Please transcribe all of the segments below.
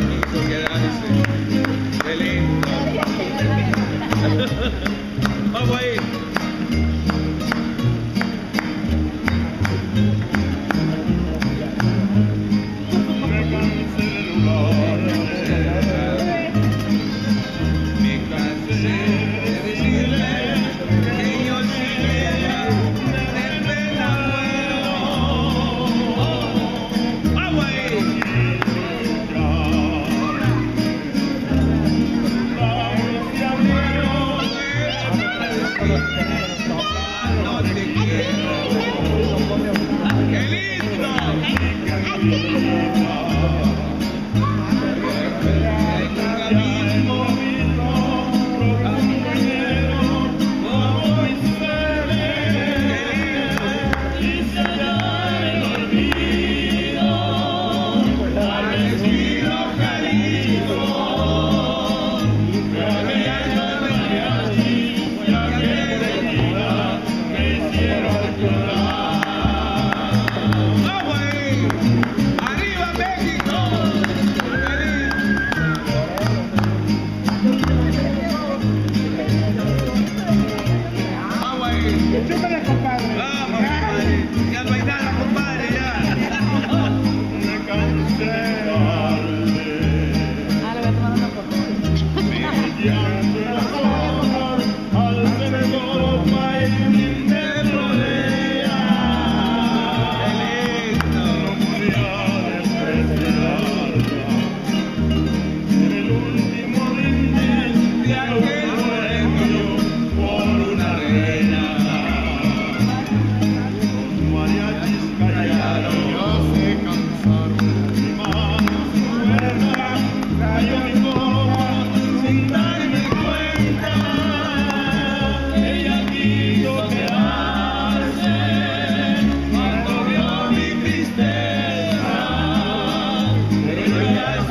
Qué Que lindo! Aqui!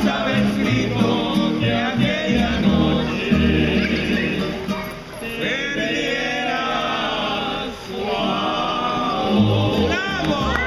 Ya ven escrito que aquella noche vendiera su amor.